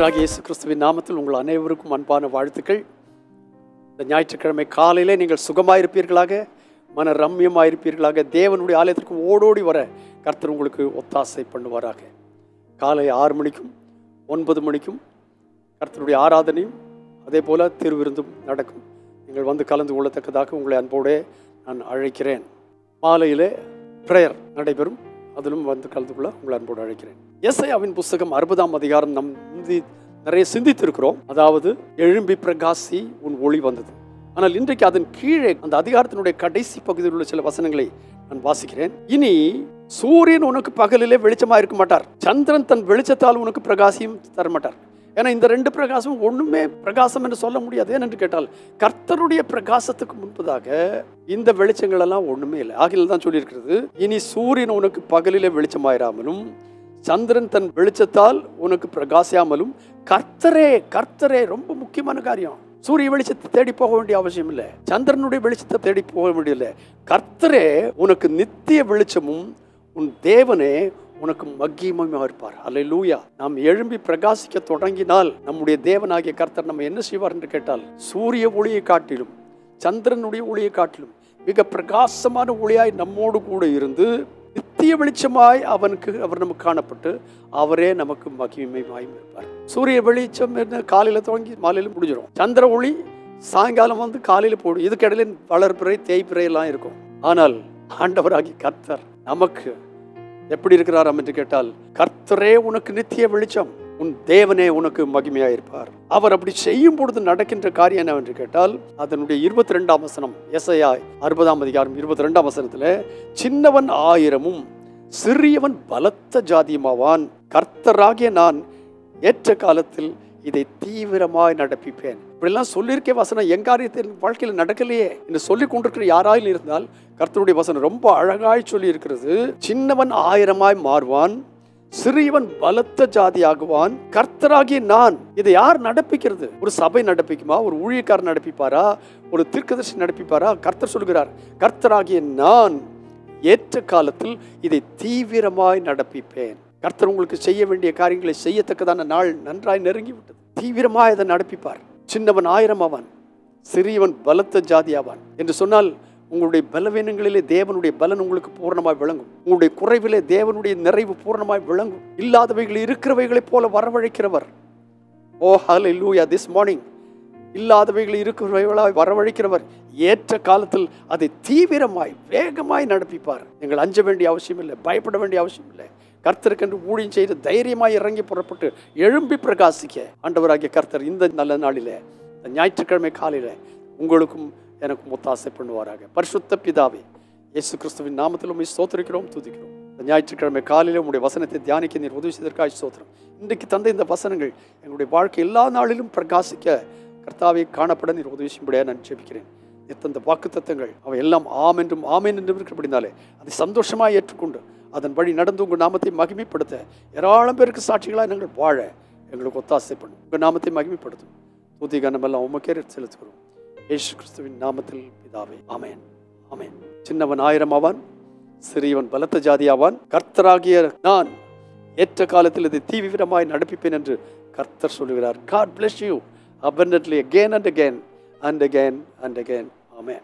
ஆண்டவராகிய இயேசு கிறிஸ்துவின் நாமத்தில் உங்கள் அனைவருக்கும் அன்பான வாழ்த்துக்கள். இந்த ஞாயிற்றுக்கிழமை காலையிலே நீங்கள் சுகமாயிருப்பீர்களாக மன ரம்யமாயிருப்பீர்களாக தேவனுடைய ஆலயத்திற்கு ஓடோடி வர கர்த்தர் உங்களுக்கு ஒத்தாசை பண்ணுவாராக. காலை ஆறு மணிக்கும் ஒன்பது மணிக்கும் கர்த்தருடைய ஆராதனையும் அதே போல் திருவிருந்தும் நடக்கும். நீங்கள் வந்து கலந்து கொள்ளத்தக்கதாக உங்களை அன்போடு நான் அழைக்கிறேன். மாலையிலே ப்ரேயர் நடைபெறும். அதிலும் வந்து கலந்து கொள்ள உங்களை அன்போடு அழைக்கிறேன். எஸ்ஐயாவின் புஸ்தகம் அறுபதாம் அதிகாரம் நம் முந்தி நிறைய சிந்தித்திருக்கிறோம். அதாவது எழும்பி பிரகாசி உன் ஒளி வந்தது. ஆனால் இன்றைக்கு அதன் கீழே அந்த அதிகாரத்தினுடைய கடைசி பகுதியில் உள்ள சில வசனங்களை நான் வாசிக்கிறேன். இனி சூரியன் உனக்கு பகலிலே வெளிச்சமா இருக்க மாட்டார். சந்திரன் தன் வெளிச்சத்தால் உனக்கு பிரகாசியும் தர மாட்டார் ஏன்னா இந்த ரெண்டு பிரகாசம் ஒண்ணுமே பிரகாசம் என்று சொல்ல முடியாது. ஏனென்று கேட்டால் கர்த்தருடைய பிரகாசத்துக்கு முன்பதாக இந்த வெளிச்சங்கள் எல்லாம் ஒண்ணுமே இல்லை. ஆகியில் தான் சொல்லியிருக்கிறது இனி சூரியன் உனக்கு பகலிலே வெளிச்சமாயிராமலும் சந்திரன் தன் வெளிச்சத்தால் உனக்கு பிரகாசியாமலும் கர்த்தரே கர்த்தரே ரொம்ப முக்கியமான காரியம். சூரிய வெளிச்சத்தை தேடி போக வேண்டிய அவசியம் இல்லை. சந்திரனுடைய வெளிச்சத்தை தேடி போக வேண்டியதில்லை. கர்த்தரே உனக்கு நித்திய வெளிச்சமும் உன் தேவனே உனக்கு மக்கியமாக இருப்பார். அல்லேலூயா நாம் எழும்பி பிரகாசிக்க தொடங்கினால் நம்முடைய தேவனாகிய கர்த்தர் நம்ம என்ன செய்வார் என்று கேட்டால் சூரிய ஒளியை காட்டிலும் சந்திரனுடைய ஒளியை காட்டிலும் மிக பிரகாசமான ஒளியாய் நம்மோடு கூட இருந்து நித்திய வெளிச்சமாய் அவனுக்கு அவர் நமக்கு காணப்பட்டு அவரே நமக்கு மகிமையாய் இருப்பார். சூரிய வெளிச்சம் என்ன காலையில் துவங்கி மாலையில் முடிஞ்சிடும் சந்திர ஒளி சாயங்காலம் வந்து காலையில் போடும். இதுக்கிடையில வளர்ப்பிறை தேய்ப்பிறை எல்லாம் இருக்கும். ஆனால் ஆண்டவராகி கர்த்தர் நமக்கு எப்படி இருக்கிறாராம் என்று கேட்டால் கர்த்தரே உனக்கு நித்திய வெளிச்சம். உன் தேவனே உனக்கு மகிமையாயிருப்பார். அவர் அப்படி செய்யும் பொழுது நடக்கின்ற காரியம் என்னவென்று கேட்டால் அதனுடைய இருபத்தி ரெண்டாம் வசனம் எஸ்ஐயா அறுபதாம் அதிகாரம் இருபத்தி ரெண்டாம் வசனத்தில் சின்னவன் ஆயிரமும் சிறியவன் பலத்த ஜாதியுமாவான். கர்த்தராகிய நான் ஏற்ற காலத்தில் இதை தீவிரமாய் நடப்பிப்பேன். இப்படிலாம் சொல்லியிருக்கே வசனம் என் காரியத்தின் வாழ்க்கையில் நடக்கலையே என்று சொல்லி கொண்டிருக்கிற யாராயில் இருந்தால் கர்த்தருடைய வசனம் ரொம்ப அழகாய் சொல்லி இருக்கிறது சின்னவன் ஆயிரமாய் மாறுவான் சிறியவன் பலத்த ஜாதியாகுவான். கர்த்தராகிய நான். இதை யார் நடப்பிக்கிறது? ஒரு சபை நடப்பிக்குமா? ஒரு ஊழியக்காரர் நடப்பிப்பாரா? ஒரு தீர்க்கதர்சி நடப்பிப்பாரா? கர்த்தர் சொல்கிறார் கர்த்தராகிய நான் ஏற்ற காலத்தில் இதை தீவிரமாய் நடப்பிப்பேன். கர்த்தர் உங்களுக்கு செய்ய வேண்டிய காரியங்களை செய்யத்தக்கதான நாள் நன்றாய் நெருங்கி விட்டது தீவிரமாய் அதை நடப்பிப்பார். சின்னவன் ஆயிரம் அவன் சிறியவன் பலத்த ஜாதி ஆவான் என்று சொன்னால் உங்களுடைய பலவீனங்களிலே தேவனுடைய பலன் உங்களுக்கு பூர்ணமாய் விளங்கும். உங்களுடைய குறைவிலே தேவனுடைய நிறைவு பூர்ணமாய் விளங்கும். இல்லாதவைகள் இருக்கிறவைகளைப் போல வரவழைக்கிறவர். ஓ ஹாலே லூயா திஸ் மார்னிங் இல்லாதவைகள் இருக்கிறவைகளாய் வரவழைக்கிறவர். ஏற்ற காலத்தில் அதை தீவிரமாய் வேகமாய் நடப்பிப்பார். நீங்கள் அஞ்ச வேண்டிய அவசியம் இல்லை பயப்பட வேண்டிய அவசியம் இல்லை கர்த்தருக்கென்று ஊழியம் செய்து தைரியமாய் இறங்கி புறப்பட்டு எழும்பி பிரகாசிக்க. ஆண்டவராகிய கர்த்தர் இந்த நல்ல நாளில் ஞாயிற்றுக்கிழமை காலையில் உங்களுக்கும் எனக்கும் முத்தாசை பண்ணுவாராக. பரிசுத்த பிதாவே இயேசு கிறிஸ்துவின் நாமத்தில் உண்மை சோத்திருக்கிறோம் துதிக்கிறோம். ஞாயிற்றுக்கிழமை காலையில் உங்களுடைய வசனத்தை தியானிக்க நீர் உதவி செய்தற்காக சோத்திரம் இன்றைக்கு தந்த இந்த வசனங்கள் எங்களுடைய வாழ்க்கை எல்லா நாளிலும் பிரகாசிக்க கர்த்தாவை காணப்பட நீர் உதவி செய்யும்படியாக நான் ஜெபிக்கிறேன். எத்தந்த வாக்கு தத்தங்கள் அவை எல்லாம் ஆம் என்றும் ஆமேன் என்றும் இருக்கிறபடினாலே அதை சந்தோஷமாக ஏற்றுக்கொண்டு அதன் வழி நடந்து உங்கள் நாமத்தை மகிமைப்படுத்த ஏராளம் பேருக்கு சாட்சிகளாக நாங்கள் வாழ எங்களுக்கு ஒத்தாசை பண்ணும். உங்கள் நாமத்தை மகிமைப்படுத்தும். துதி கனமெல்லாம் உமக்கே செலுத்துகிறோம். இயேசு கிறிஸ்துவின் நாமத்தில் பிதாவே ஆமேன் ஆமேன். சின்னவன் ஆயிரம் ஆவான் சிறியவன் பலத்த ஜாதி ஆவான். கர்த்தராகிய நான் ஏற்ற காலத்தில் இதை தீவிரமாய் நடப்பிப்பேன் என்று கர்த்தர் சொல்லுகிறார். God bless you abundantly again and again and again and again amen